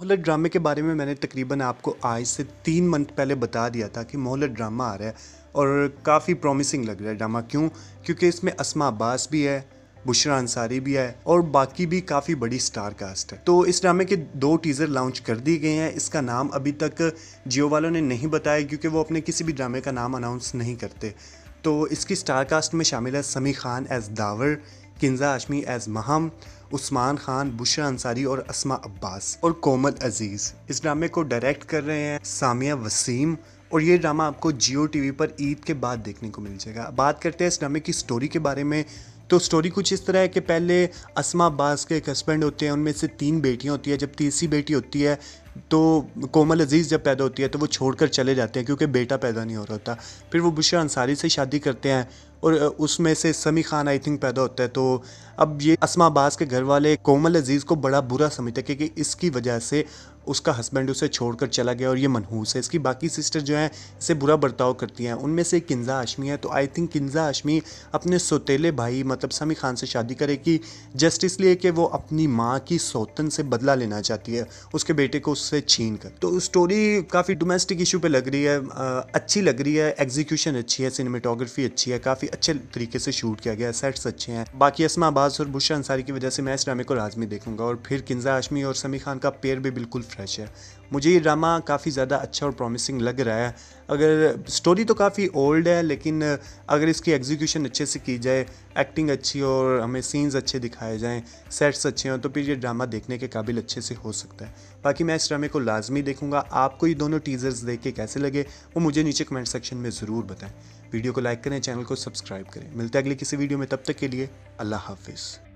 मोहल्लत ड्रामे के बारे में मैंने तकरीबन आपको आज से तीन मंथ पहले बता दिया था कि मोहल्लत ड्रामा आ रहा है और काफ़ी प्रॉमिसिंग लग रहा है ड्रामा। क्यों? क्योंकि इसमें असमा अब्बास भी है, बुशरा अंसारी भी है और बाकी भी काफ़ी बड़ी स्टार कास्ट है। तो इस ड्रामे के दो टीज़र लॉन्च कर दिए गए हैं। इसका नाम अभी तक जियो वालों ने नहीं बताया क्योंकि वो अपने किसी भी ड्रामे का नाम अनाउंस नहीं करते। तो इसकी स्टार कास्ट में शामिल है समी खान एज दावर किन्जा आशमी एज महम उस्मान खान बुशरा अंसारी और असमा अब्बास और कोमल अज़ीज़। इस ड्रामे को डायरेक्ट कर रहे हैं सामिया वसीम और ये ड्रामा आपको जियो टीवी पर ईद के बाद देखने को मिल जाएगा। बात करते हैं इस ड्रामे की स्टोरी के बारे में। तो स्टोरी कुछ इस तरह है कि पहले असमा अब्बास के एक हस्बैंड होते हैं, उनमें से तीन बेटियाँ होती है। जब तीसरी बेटी होती है तो कोमल अज़ीज़ जब पैदा होती है तो वो छोड़कर चले जाते हैं क्योंकि बेटा पैदा नहीं हो रहा होता। फिर वो बुशरा अंसारी से शादी करते हैं। और उसमें से समी खान आई थिंक पैदा होता है। तो अब ये असमा अब्बास के घर वाले कोमल अज़ीज़ को बड़ा बुरा समझते हैं क्योंकि इसकी वजह से उसका हस्बैंड उसे छोड़कर चला गया और ये मनहूस है। इसकी बाकी सिस्टर जो हैं, इसे बुरा बर्ताव करती हैं। उनमें से किन्जा आशमी है। तो आई थिंक किन्जा आशमी अपने सोतेले भाई मतलब समी खान से शादी करेगी जस्ट इसलिए कि वो अपनी माँ की सौतन से बदला लेना चाहती है। उसके बेटे को उससे छीन कर। तो स्टोरी काफ़ी डोमेस्टिक इशू पर लग रही है। अच्छी लग रही है। एग्जीक्यूशन अच्छी है। सिनेमाटोग्राफी अच्छी है। काफ़ी अच्छे तरीके से शूट किया गया सेट्स अच्छे हैं। बाकी असमा अब्बास और बुशा अंसारी की वजह से मैं इस ड्रामे को लाजमी देखूँगा और फिर किंजा आशमी और समी खान का पेयर भी बिल्कुल फ्रेश है। मुझे ये ड्रामा काफ़ी ज़्यादा अच्छा और प्रॉमिसिंग लग रहा है। अगर स्टोरी तो काफ़ी ओल्ड है, लेकिन अगर इसकी एग्जीक्यूशन अच्छे से की जाए एक्टिंग अच्छी हो और हमें सीन्स अच्छे दिखाए जाएँ सेट्स अच्छे हों तो फिर ये ड्रामा देखने के काबिल अच्छे से हो सकता है। बाकी मैं इस ड्रामे को लाजमी देखूँगा। आपको ये दोनों टीज़र्स देख के कैसे लगे, वो मुझे नीचे कमेंट सेक्शन में ज़रूर बताएँ। वीडियो को लाइक करें चैनल को सब्सक्राइब करें। मिलते हैं अगले किसी वीडियो में, तब तक के लिए अल्लाह हाफिज़।